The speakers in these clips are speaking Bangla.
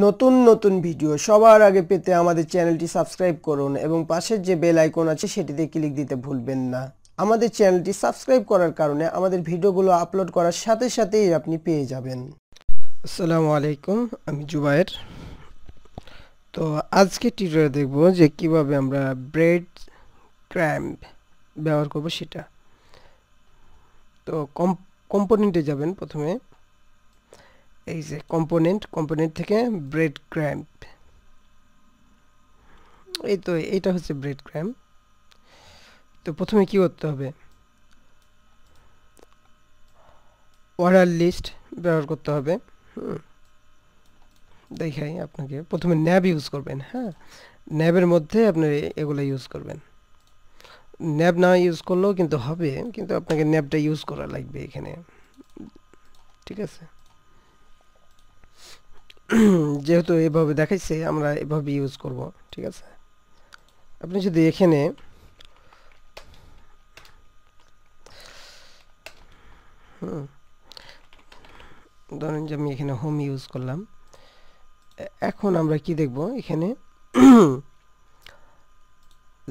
নতুন নতুন ভিডিও সবার আগে পেতে আমাদের চ্যানেলটি সাবস্ক্রাইব করুন এবং পাশের যে বেল আইকন আছে সেটিতে ক্লিক দিতে ভুলবেন না। আমাদের চ্যানেলটি সাবস্ক্রাইব করার কারণে আমাদের ভিডিওগুলো আপলোড করার সাথে সাথেই আপনি পেয়ে যাবেন। আসসালামু আলাইকুম, আমি জুবায়ের। তো আজকে টিউটোরিয়াল দেখব যে কীভাবে আমরা ব্রেড ক্র্যাম্প ব্যবহার করব সেটা। তো কম কম্পোনেন্টে যাবেন প্রথমে। এই যে কম্পোনেন্ট কম্পোনেন্ট থেকে ব্রেড ক্র্যাম্প এই তো, এইটা হচ্ছে ব্রেড ক্র্যাম্প তো প্রথমে কি করতে হবে? অর্ডার লিস্ট ব্যবহার করতে হবে দেখাই আপনাকে। প্রথমে ন্যাব ইউজ করবেন হ্যাঁ? ন্যাবের মধ্যে আপনি এগুলো ইউজ করবেন। ন্যাব না ইউজ করলেও কিন্তু হবে, কিন্তু আপনাকে ন্যাবটা ইউজ করা লাগবে এখানে। ঠিক আছে? যেহেতু এভাবে দেখাইছে, আমরা এভাবে ইউজ করব, ঠিক আছে? আপনি যদি এখানে ধরেন যে আমি এখানে হোম ইউজ করলাম এখন আমরা কি দেখব? এখানে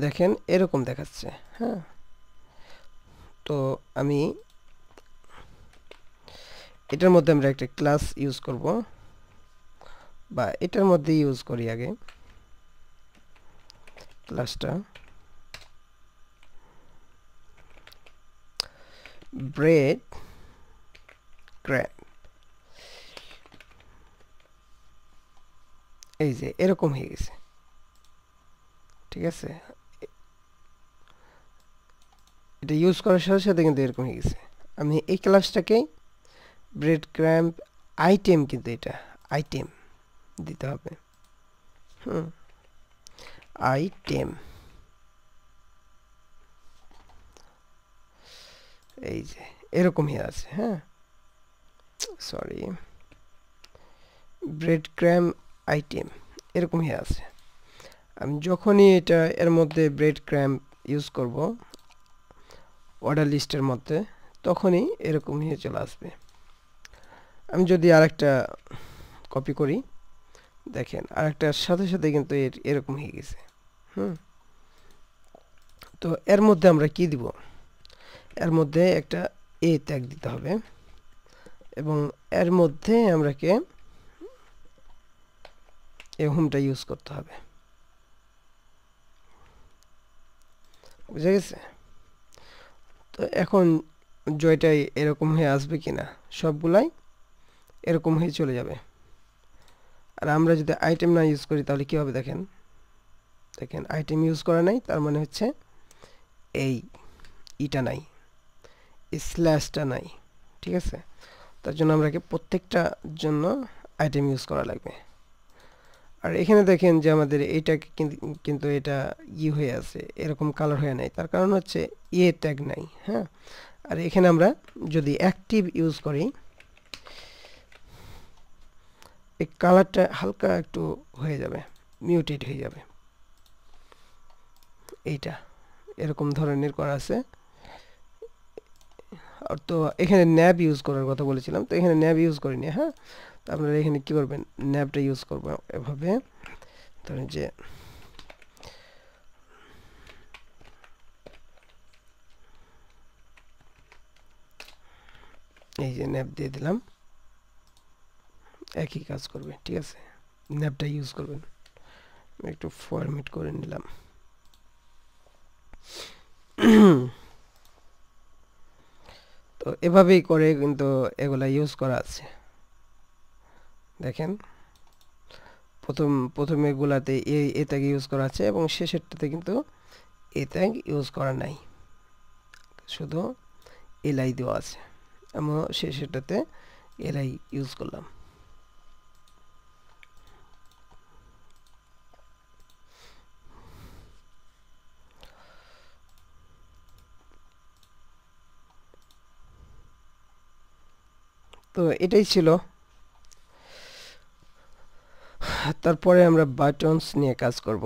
দেখেন এরকম দেখাচ্ছে হ্যাঁ? তো আমি এটার মধ্যে আমরা একটা ক্লাস ইউজ করব। বা এটার মধ্যে ইউজ করি আগে। ক্লাসটা ব্রেড ক্র্যাপ এই যে, এরকম হয়ে গেছে। ঠিক আছে? এটা ইউজ করার সাথে সাথে কিন্তু এরকম হয়ে গেছে। আমি এই ক্লাসটাকে ব্রেড ক্র্যাম্প আইটেম কিন্তু এটা আইটেম দিতে হবে। হুম। আইটেম এই যে, এরকমই আছে হ্যাঁ? সরি ব্রেড ক্র্যাম আইটেম এরকমই আছে। আমি যখনই এটা, এর মধ্যে ব্রেড ক্র্যাম ইউজ করব অর্ডার লিস্টের মধ্যে, তখনই এরকম হয়ে চলে আসবে। আমি যদি আরেকটা কপি করি দেখেন, আরেকটার সাথে সাথে কিন্তু এর, এরকম হয়ে গেছে। হুম? তো এর মধ্যে আমরা কি দিব? এর মধ্যে একটা এ ত্যাগ দিতে হবে এবং এর মধ্যে আমরাকে এ হোমটা ইউজ করতে হবে। বুঝা গেছে? তো এখন জয়টাই এরকম হয়ে আসবে কিনা? সবগুলাই এরকম হয়ে চলে যাবে। আর আমরা যদি আইটেম না ইউজ করি, তাহলে কী হবে দেখেন? দেখেন আইটেম ইউজ করা নাই, তার মানে হচ্ছে এই ইটা নাই স্ল্যাশটা নাই, ঠিক আছে? তার জন্য আমরাকে প্রত্যেকটা জন্য আইটেম ইউজ করা লাগবে। আর এখানে দেখেন যে আমাদের এইটা কিন্তু এটা ই হয়ে আছে, এরকম কালার হয়ে নাই, তার কারণ হচ্ছে ইয়ে ট্যাগ নাই হ্যাঁ? আর এখানে আমরা যদি অ্যাক্টিভ ইউজ করি এই কালারটা হালকা একটু হয়ে যাবে মিউটেড হয়ে যাবে। এইটা, এরকম ধরনের করা আছে। আর তো এখানে ন্যাব ইউজ করার কথা বলেছিলাম, তো এখানে ন্যাব ইউজ করিনি হ্যাঁ? তো আপনারা এখানে কী করবেন? ন্যাবটা ইউজ করব এভাবে। ধরেন যে, এই যে ন্যাব দিয়ে দিলাম। একই কাজ করবে ঠিক আছে? ন্যাবটা ইউজ করবেন। একটু ফরম্যাট করে নিলাম। তো এভাবেই করে কিন্তু এগুলা ইউজ করা আছে। দেখেন, প্রথম প্রথম এগুলাতে এ এ ত্যাগ ইউজ করা আছে এবং শেষেরটাতে কিন্তু এ ত্যাগ ইউজ করা নাই। শুধু এলআই দেওয়া আছে। এবং শেষেরটাতে এলআই ইউজ করলাম। তো এটাই ছিল। তারপরে আমরা বাটনস নিয়ে কাজ করব।